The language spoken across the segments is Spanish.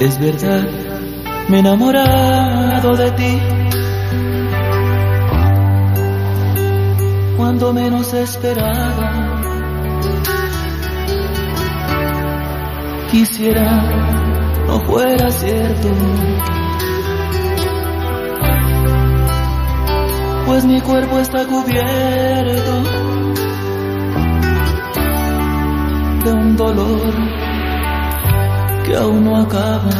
Es verdad, me he enamorado de ti. Cuando menos esperaba. Quisiera no fuera cierto. Pues mi cuerpo está cubierto de un dolor que aún no acaba.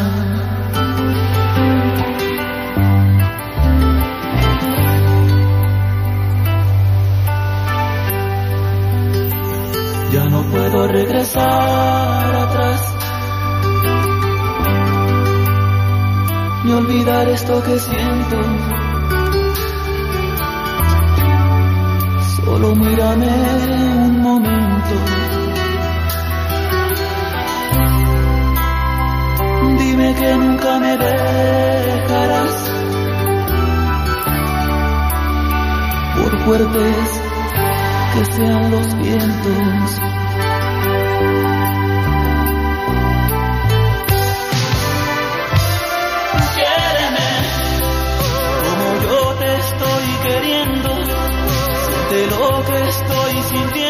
Ya no puedo regresar atrás, ni olvidar esto que siento. Solo mírame Dime que nunca me dejarás. Por fuertes que sean los vientos. Quiéreme como yo te estoy queriendo. Siente lo que estoy sintiendo.